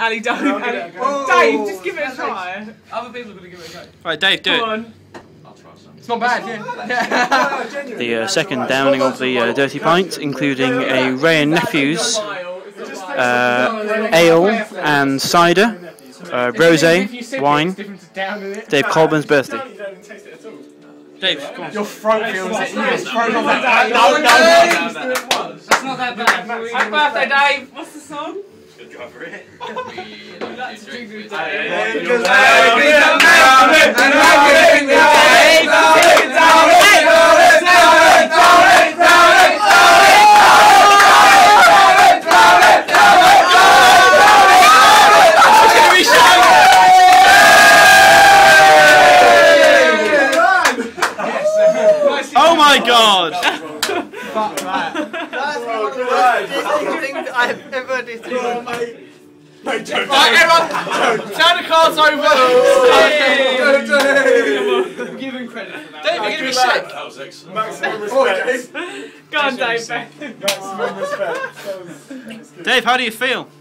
Ali, don't. I'll Ali. it a. Dave, just give it a try. Other people are going to give it a go. Right, Dave, do Come it. on. I'll try. It's not bad, yeah. yeah. The uh, second downing of the uh, Dirty Pint, including a Wray and Nephews uh, ale and cider, uh, rosé, wine, Dave Colborne's birthday. Dave, come on. Your throat feels it. Your throat feels it. Dave, No, no, no. That's not that bad. Happy birthday, Dave. What's the song? Oh my god! Fuck that. That's one of the worst Disney things I've ever Disney. Right, everyone, turn the cards over. Give him credit for that. Dave, you're gonna be sick. That was excellent. Maximum Oh, respect. Dave. Go on, Dave. Maximum respect. That was- that was good. Dave, how do you feel? Beautiful.